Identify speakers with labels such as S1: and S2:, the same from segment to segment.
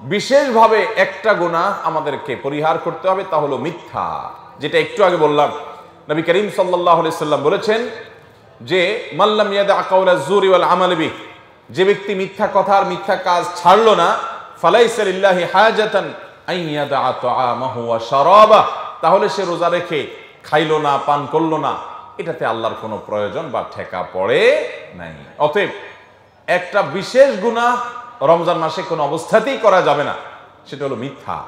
S1: বিশেষভাবে একটা গুণা আমাদেরকে পরিহার করতে হবে, তা হলো মিথ্যা, যেটা একটু আগে বললাম। নবী করিম সাল্লাহ সাল্লাম বলেছেন যে মাল্লাম ইয়াদা আকাউলা জুরি ওয়াল আমালবি যে ব্যক্তি মিথ্যা কথা আর মিথ্যা কাজ ছাড়লো না ফালাইসাল্লাহি শারাবা তাহলে সে রোজা রেখে খাইলো না, পান করল না। এটাতে আল্লাহর কোনো প্রয়োজন বা ঠেকা পড়ে নাই। অতএব একটা বিশেষ গুণা রমজান মাসে কোনো অবস্থাতেই করা যাবে না। সেটা হলো মিথ্যা।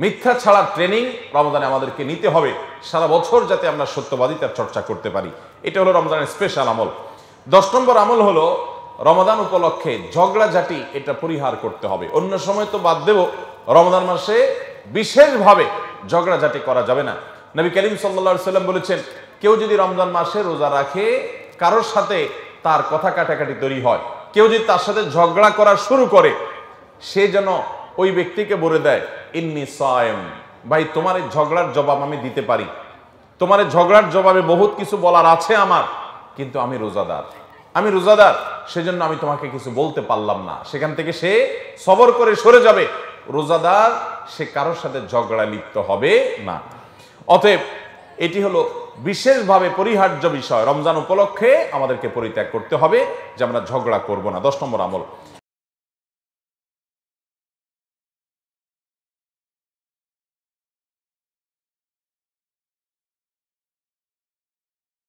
S1: মিথ্যা ছাড়া ট্রেনিং রমজানে আমাদেরকে নিতে হবে। সারা বছর যাতে আমরা সত্যবাদিতার চর্চা করতে পারি। এটা হলো রমজানের স্পেশাল আমল। দশ নম্বর আমল হলো রমদান উপলক্ষে ঝগড়াঝাটি এটা পরিহার করতে হবে। অন্য সময় তো বাদ দেব, রমজান মাসে বিশেষভাবে ঝগড়াঝাটি করা যাবে না। নবী করিম সাল্লা সাল্লাম বলেছেন, কেউ যদি রমজান মাসে রোজা রাখে, কারোর সাথে তার কথা কাটাকাটি তৈরি হয়। কেউ যদি তার সাথে ঝগড়া করা শুরু করে, সে যেন ওই ব্যক্তিকে বলে দেয়, ইন্নি সায়ম। ভাই, তোমার এই ঝগড়ার জবাব আমি দিতে পারি। তোমার এই ঝগড়ার জবাবে বহুত কিছু বলার আছে আমার, কিন্তু আমি রোজাদার। আমি রোজাদার, সেজন্য আমি তোমাকে কিছু বলতে পারলাম না। সেখান থেকে সে সবর করে সরে যাবে। রোজাদার, সে কারোর সাথে ঝগড়া লিপ্ত হবে না। অতএব এটি হলো বিশেষভাবে পরিহার্য বিষয়। রমজান উপলক্ষে আমাদেরকে পরিত্যাগ করতে হবে যে আমরা ঝগড়া করব না। দশ নম্বর আমল।